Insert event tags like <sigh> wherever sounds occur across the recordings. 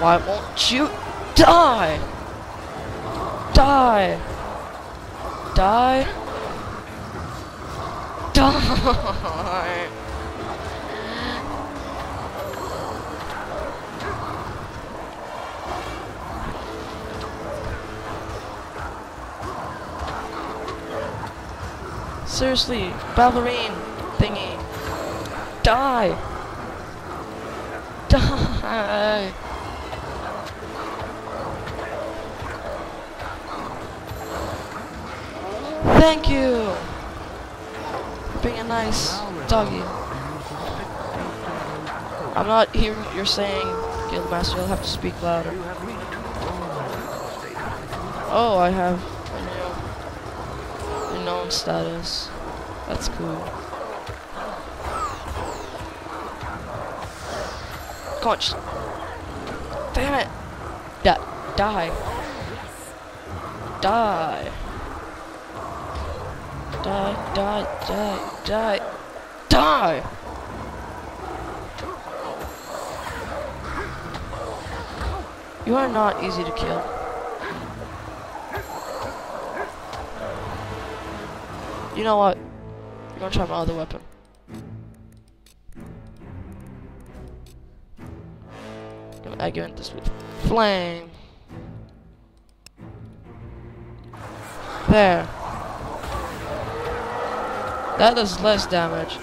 Why won't you die? Die. Die. Die. Seriously, balverine thingy. Die. Die. Thank you being a nice doggy. I'm not hearing what you're saying, Guildmaster. You'll have to speak louder. Oh, I have a new, known status. That's cool. Just... Damn it! Die. Die. Die, die, die, die, die! You are not easy to kill. You know what? I'm gonna try my other weapon. I'm gonna augment this with flame. There. That does less damage.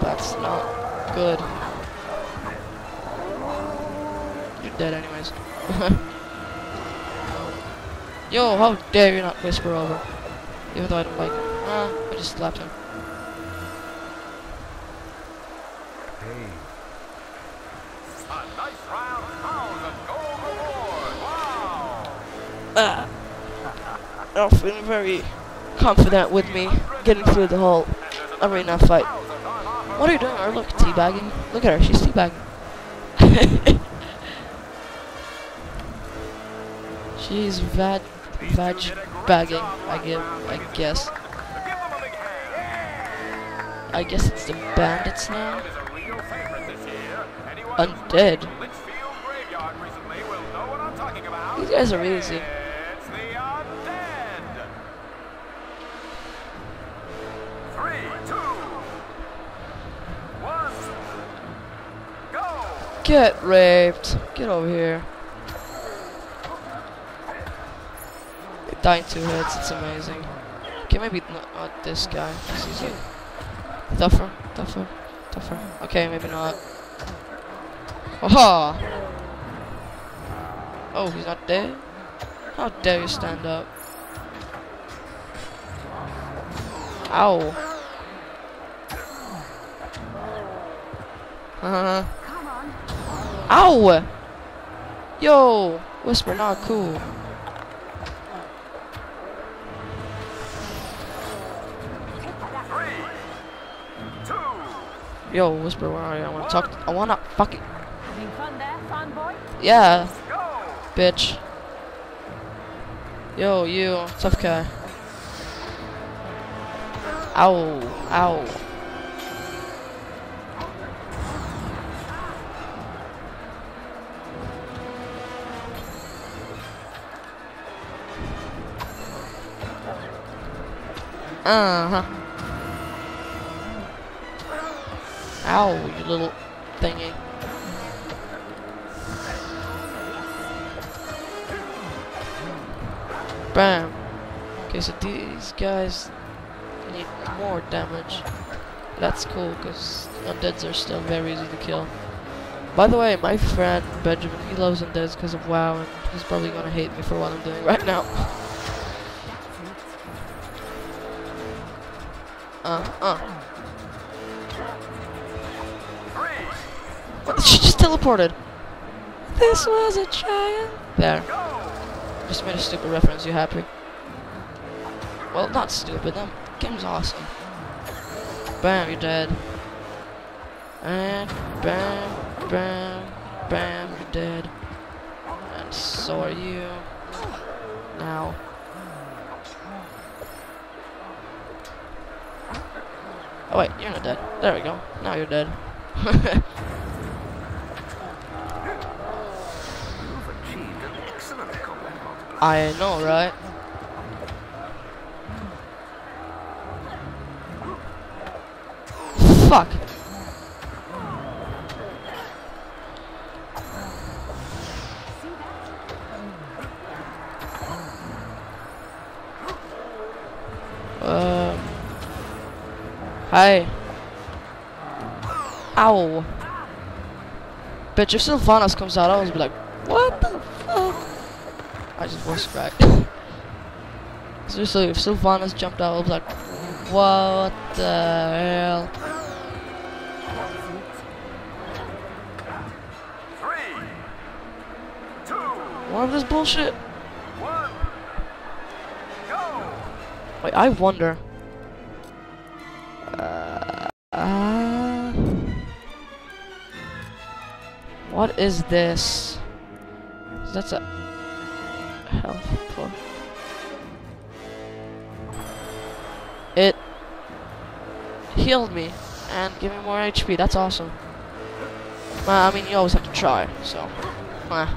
That's not good. You're dead anyways. <laughs> Yo, how dare you not whisper over? Even though I don't like. Ah, I just slapped him. <laughs> Ah. I'm feeling very confident with me getting through the whole arena fight. What are you doing? Or look, teabagging. Look at her, she's teabagging. <laughs> she's vag vag bagging. I give. I guess. I guess it's the bandits now. Undead. These guys are easy. Get raped. Get over here. They dying two hits. It's amazing. Okay, maybe not, not this guy. 'cause he's a tougher, tougher, tougher. Okay, maybe not. Aha! Oh, he's not dead. How dare you stand up? Ow. <laughs> Uh Ow! Yo! Whisper, not cool. Yo, Whisper, where are you? I wanna talk. I wanna fucking. Having fun there, fun boy? Yeah, bitch. Yo, you, tough guy. Ow, ow. Uh huh. Ow, you little thingy. Bam. Okay, so these guys need more damage. That's cool, because undeads are still very easy to kill. By the way, my friend Benjamin, he loves undeads because of WoW, and he's probably gonna hate me for what I'm doing right now. <laughs> uh, uh. What? She just teleported. This was a giant. There. Just made a stupid reference. You happy? Well, not stupid. That game's awesome. Bam, you're dead. And bam, bam, bam, you're dead. And so are you. Now. Oh wait, you're not dead. There we go. Now you're dead. <laughs> I know, right? Fuck. Hi. Ow. Bitch, if Sylvanas comes out, I was be like, what the fuck? I just voice cracked. <laughs> Seriously, if Sylvanas jumped out, I was like, what the hell? More of this bullshit? one! Wait, I wonder. What is this? That's a health pool. It healed me and gave me more HP. That's awesome. Uh, I mean, you always have to try, so. But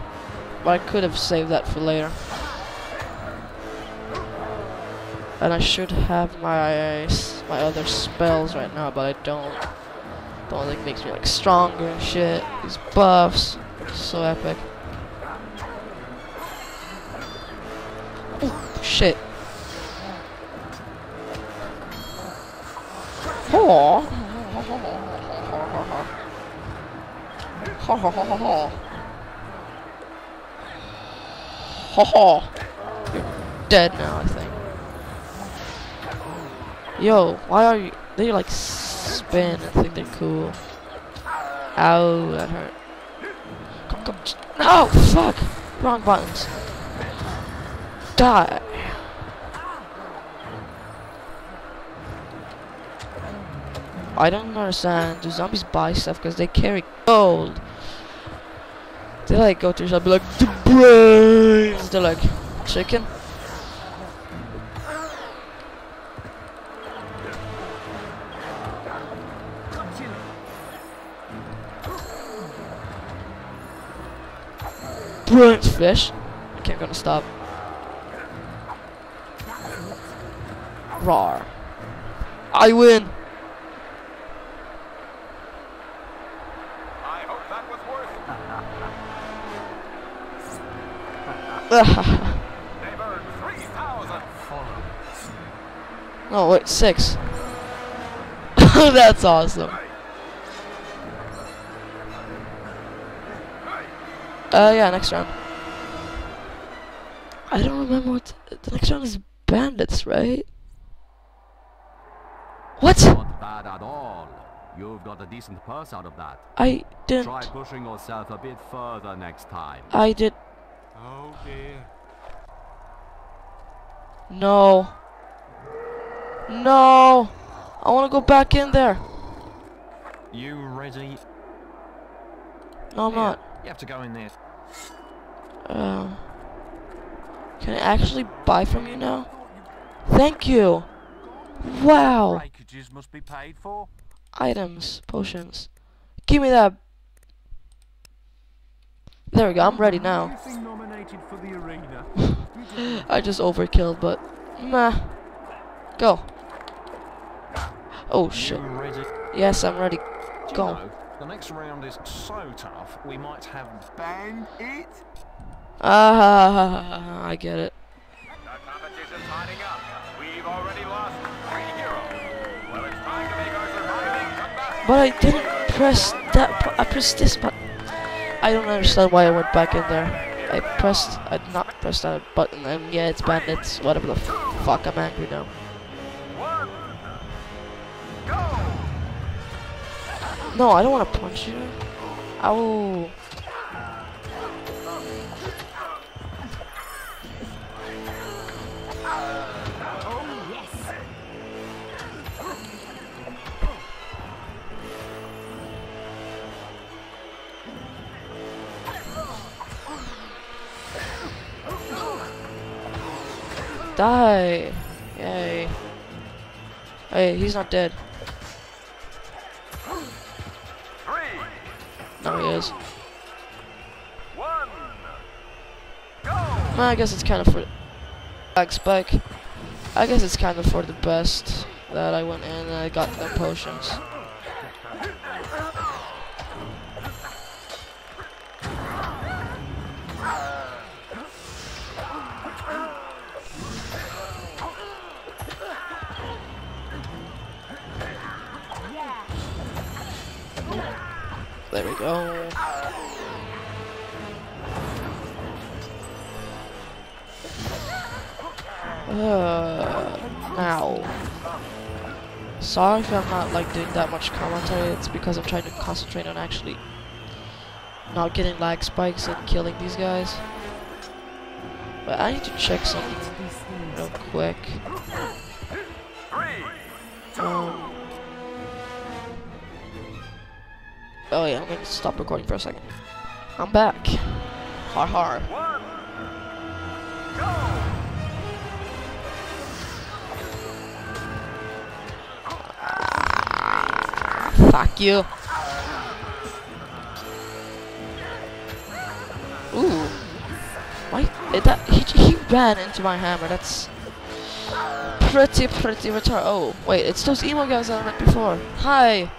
I could have saved that for later. And I should have my my other spells right now, but I don't. The only thing makes me like stronger and shit. These buffs, so epic. Ooh, shit. Ha ha ha ha ha. Ha ha. You're dead now, I think. Yo, why are you? They like spin and think they're cool. Ow, that hurt. Come, come. No, fuck. Wrong buttons. Die. I don't understand. Do zombies buy stuff because they carry gold? They like go to shop be like the brains. They're like chicken. Brains fish. Okay, I'm gonna stop. Rar. I win. I hope that was worth it. <laughs> They've earned 3,000. no, wait, six. <laughs> That's awesome. Uh, yeah, next round. I don't remember what the next round is. Bandits, right? What? Not bad at all. You've got a decent purse out of that. I didn't. Try pushing yourself a bit further next time. I did. Oh dear. No. No. I want to go back in there. You ready? No, I'm not. You have to go in there. Uh, can I actually buy from you now? Thank you. Wow. Breakages must be paid for. Items, potions. Give me that. There we go. I'm ready now. Anything nominated for the arena? <laughs> I just overkilled, but meh. Go. Oh shit. Yes, I'm ready. Go. Know, the next round is so tough, we might have banned it. Ah, <laughs> I get it. The competition's hotting up. We've already lost three heroes. Well, it's time to make our surviving comeback. But I didn't press that. I pressed this button. I don't understand why I went back in there. I pressed. I did not press that button. And yeah, it's bandits. Whatever the f- fuck. I'm angry now. No, I don't want to punch you. Ow. Oh. Die. Yay. Hey, he's not dead. No, he is. Well, I guess it's kind of for lag spike. I guess it's kind of for the best that I went in and I got the potions. There we go. Uh, now. Sorry if I'm not like doing that much commentary. It's because I'm trying to concentrate on actually not getting lag spikes and killing these guys. But I need to check something real quick. Oh yeah, I'm gonna stop recording for a second. I'm back. Har har. One. Go. Fuck you. Ooh. Why? eh, That he, he ran into my hammer. That's pretty pretty retarded. Oh wait, it's those emo guys I met before. Hi.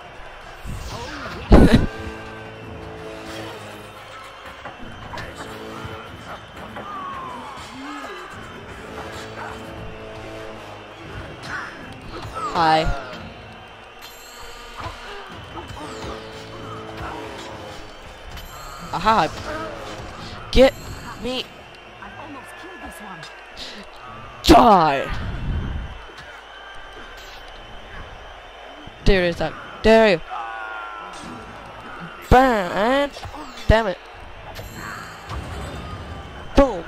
Hi. Aha! Get me I almost killed this one. die! There is that. There you. Bam! And damn it. Boom.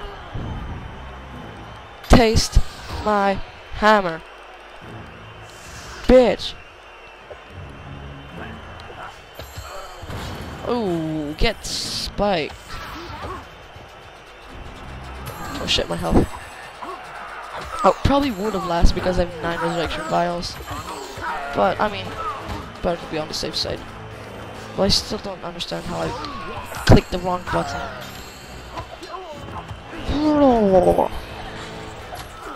Taste my hammer. Bitch. Ooh, get spiked. Oh shit, my health. Oh, probably would have lasted because I have 9 resurrection vials. But, I mean, better to be on the safe side. But I still don't understand how I clicked the wrong button.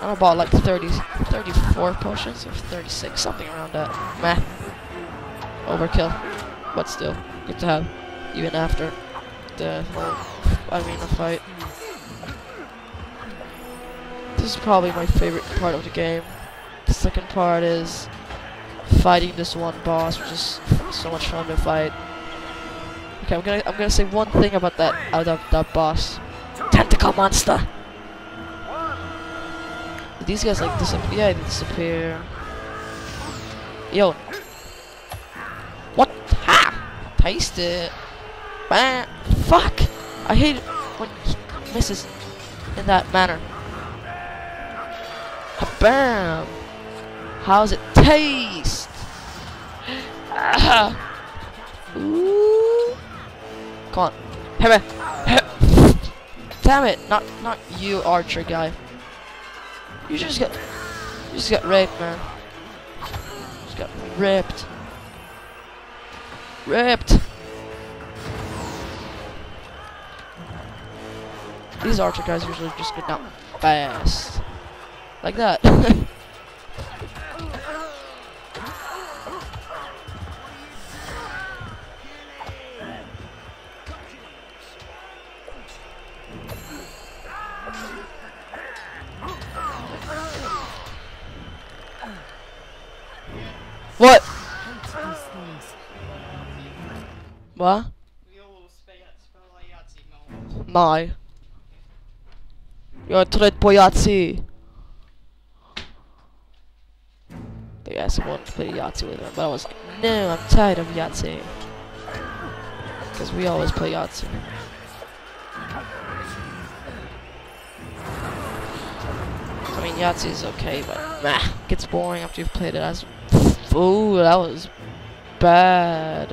I bought like 30, 34 potions, or 36, something around that. Meh. Overkill. But still, good to have, even after the whole arena fight. This is probably my favorite part of the game. The second part is fighting this one boss, which is so much fun to fight. Okay, I'm gonna I'm gonna say one thing about that out of that boss. Tentacle monster. Did these guys like disappear? Yeah, they disappear. Yo. What? Ha! Taste it. Bah. Fuck! I hate it when he misses in that manner. Bam! How's it taste? <laughs> Ooh. Come on. Hey man. Damn it! Not not you, archer guy. You just got you just got raped, man. Just got ripped. Ripped. These archer guys usually just get down fast. Like that. <laughs> what? These things. Va? Nej. Jag är trött på Yahtzee. The guy wanted to play Yahtzee with him, but I was like, no, I'm tired of Yahtzee. Because we always play Yahtzee. I mean, Yahtzee is okay, but meh, gets boring after you've played it as. Ooh, that was bad.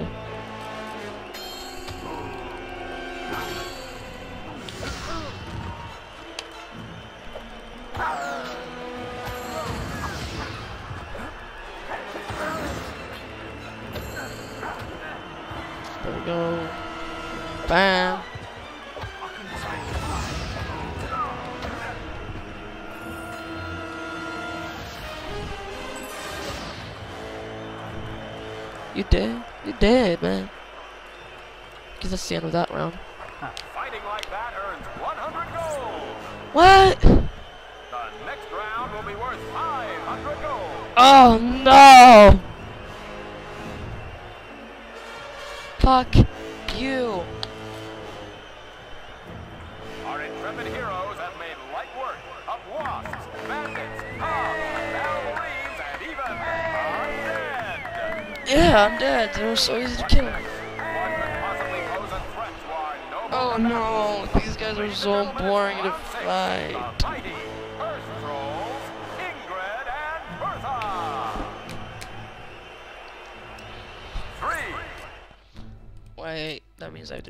There we go. Bam. Dead? You dead, man. Guess that's the end of that round. Fighting like that earns 100 gold. What? The next round will be worth 500 gold. Oh no! Fuck you. Our intrepid heroes have made light work of wasps, bandits, hobbes, Yeah, I'm dead. They were so easy to kill. Oh no, these guys are so boring to fight. Wait, that means I have to do